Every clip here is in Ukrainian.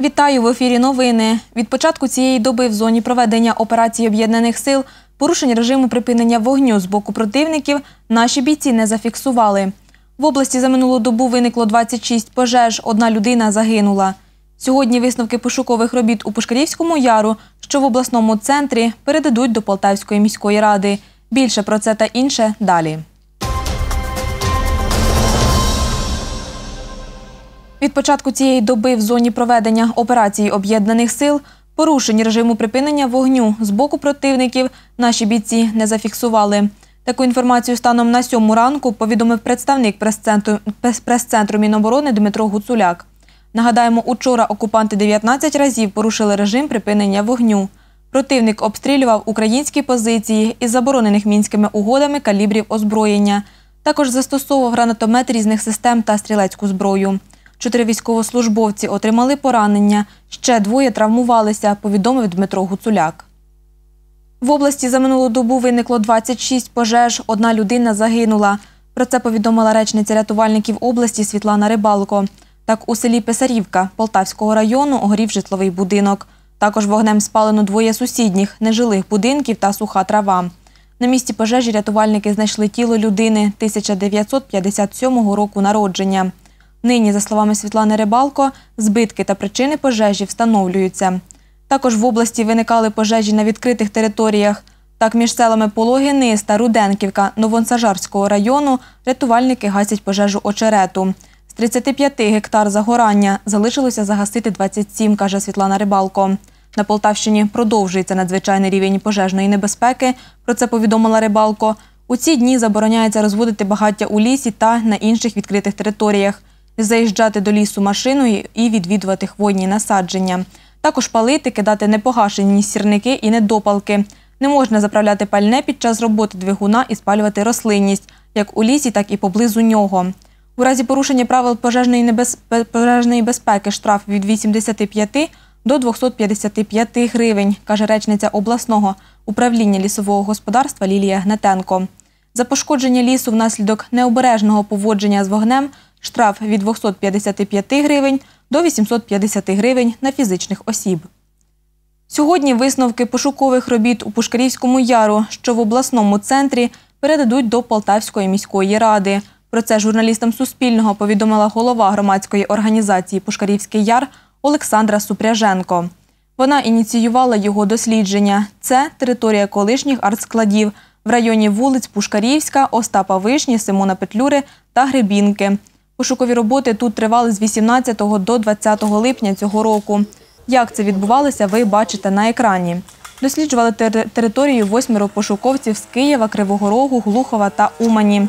Вітаю в ефірі. Новини. Від початку цієї доби в зоні проведення операції об'єднаних сил порушень режиму припинення вогню з боку противників наші бійці не зафіксували. В області за минулу добу виникло 26 пожеж, одна людина загинула. Сьогодні висновки пошукових робіт у Пушкарівському яру, що в обласному центрі, передадуть до Полтавської міської ради. Більше про це та інше далі. Від початку цієї доби в зоні проведення операції об'єднаних сил порушень режиму припинення вогню з боку противників наші бійці не зафіксували. Таку інформацію станом на сьому ранку повідомив представник прес-центру прес-центру Міноборони Дмитро Гуцуляк. Нагадаємо, учора окупанти 19 разів порушили режим припинення вогню. Противник обстрілював українські позиції із заборонених мінськими угодами калібрів озброєння. Також застосовував гранатомет різних систем та стрілецьку зброю. Чотири військовослужбовці отримали поранення, ще двоє травмувалися, повідомив Дмитро Гуцуляк. В області за минулу добу виникло 26 пожеж, одна людина загинула. Про це повідомила речниця рятувальників області Світлана Рибалко. Так, у селі Писарівка Полтавського району огорів житловий будинок. Також вогнем спалено двоє сусідніх, нежилих будинків та суха трава. На місці пожежі рятувальники знайшли тіло людини 1957 року народження. Нині, за словами Світлани Рибалко, збитки та причини пожежі встановлюються. Також в області виникали пожежі на відкритих територіях. Так, між селами Пологи та Руденківка Новонсажарського району рятувальники гасять пожежу очерету. З 35 гектар загорання залишилося загасити 27, каже Світлана Рибалко. На Полтавщині продовжується надзвичайний рівень пожежної небезпеки. Про це повідомила Рибалко. У ці дні забороняється розводити багаття у лісі та на інших відкритих територіях заїжджати до лісу машиною і відвідувати хвойні насадження. Також палити, кидати непогашені сірники і недопалки. Не можна заправляти пальне під час роботи двигуна і спалювати рослинність, як у лісі, так і поблизу нього. У разі порушення правил пожежної, небез... пожежної безпеки штраф від 85 до 255 гривень, каже речниця обласного управління лісового господарства Лілія Гнатенко. За пошкодження лісу внаслідок необережного поводження з вогнем штраф від 255 гривень до 850 гривень на фізичних осіб. Сьогодні висновки пошукових робіт у Пушкарівському яру, що в обласному центрі, передадуть до Полтавської міської ради. Про це журналістам Суспільного повідомила голова громадської організації Пушкарівський яр Олександра Супряженко. Вона ініціювала його дослідження. Це територія колишніх артскладів в районі вулиць Пушкарівська, Остапа Вишні, Симона Петлюри та Гребінки. Пошукові роботи тут тривали з 18 до 20 липня цього року. Як це відбувалося, ви бачите на екрані. Досліджували територію восьмеро пошуковців з Києва, Кривого Рогу, Глухова та Умані.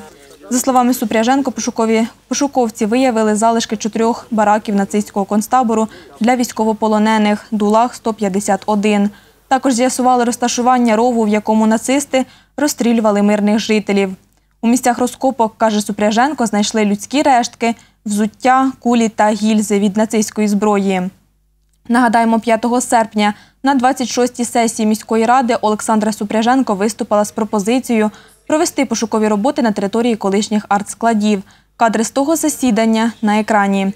За словами Супряженко, пошукові пошуковці виявили залишки чотирьох бараків нацистського концтабору для військовополонених Дулах 151 Також з'ясували розташування рову, в якому нацисти розстрілювали мирних жителів. У місцях розкопок, каже Супряженко, знайшли людські рештки, взуття, кулі та гільзи від нацистської зброї. Нагадаємо, 5 серпня на 26-й сесії міської ради Олександра Супряженко виступила з пропозицією провести пошукові роботи на території колишніх артскладів. Кадри з того засідання на екрані.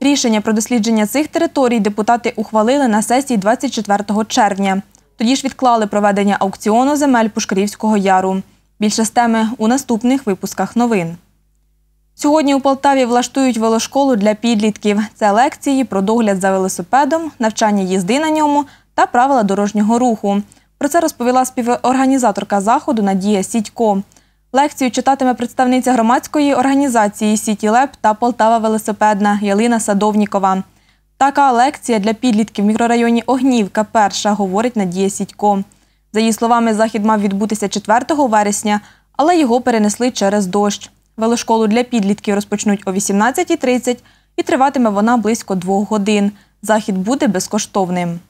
Рішення про дослідження цих територій депутати ухвалили на сесії 24 червня. Тоді ж відклали проведення аукціону земель Пушкарівського яру. Більше з теми у наступних випусках новин. Сьогодні у Полтаві влаштують велошколу для підлітків. Це лекції про догляд за велосипедом, навчання їзди на ньому та правила дорожнього руху. Про це розповіла співорганізаторка заходу Надія Сідько. Лекцію читатиме представниця громадської організації Сіті Леп та Полтава Велосипедна Ялина Садовнікова. Така лекція для підлітків в мікрорайоні Огнівка перша, говорить Надія Сідько. За її словами, захід мав відбутися 4 вересня, але його перенесли через дощ. Велошколу для підлітків розпочнуть о 18.30 і триватиме вона близько двох годин. Захід буде безкоштовним.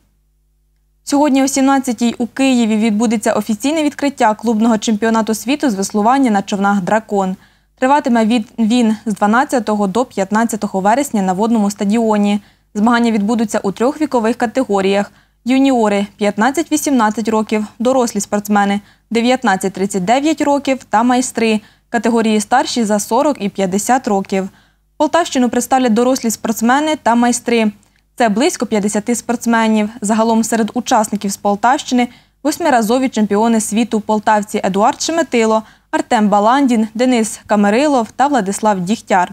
Сьогодні о 17-й у Києві відбудеться офіційне відкриття клубного чемпіонату світу з веслування на човнах Дракон. Триватиме він з 12 до 15 вересня на водному стадіоні. Змагання відбудуться у трьох вікових категоріях юніори 15-18 років, дорослі спортсмени 19-39 років та майстри категорії старші за 40 і 50 років. Полтавщину представлять дорослі спортсмени та майстри. Це близько 50 спортсменів. Загалом серед учасників з Полтавщини восьмиразові чемпіони світу полтавці Едуард Шеметило, Артем Баландін, Денис Камерилов та Владислав Дігтяр.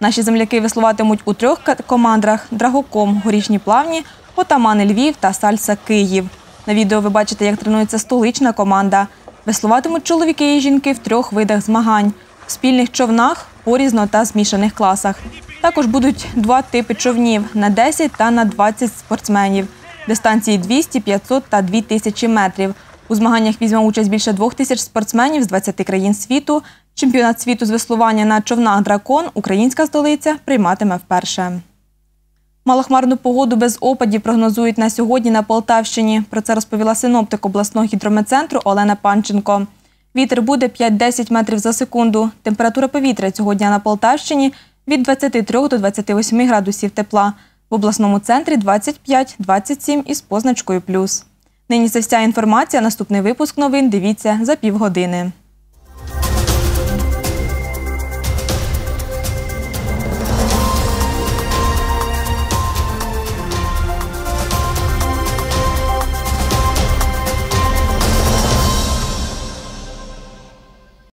Наші земляки веслуватимуть у трьох командах Драгоком, Горішні плавні, Отамани Львів та Сальса Київ. На відео ви бачите, як тренується столична команда. Веслуватимуть чоловіки і жінки в трьох видах змагань в спільних човнах, порізно та змішаних класах. Також будуть два типи човнів на 10 та на 20 спортсменів. Дистанції 200, 500 та 2000 метрів. У змаганнях візьме участь більше двох тисяч спортсменів з 20 країн світу. Чемпіонат світу з веслування на човнах Дракон українська столиця прийматиме вперше. Малохмарну погоду без опадів прогнозують на сьогодні на Полтавщині. Про це розповіла синоптик обласного гідрометцентру Олена Панченко. Вітер буде 5-10 метрів за секунду. Температура повітря цього дня на Полтавщині від 23 до 28 градусів тепла. В обласному центрі 25-27 із позначкою плюс. Нині це вся інформація. Наступний випуск новин дивіться за півгодини.